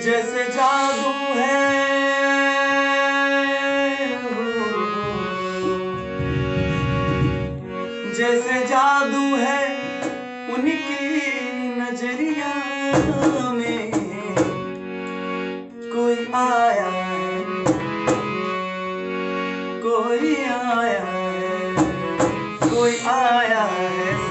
जैसे जादू है। जैसे जादू है, उनकी नज़रिया में कोई आया है। कोई आया है, कोई आया है।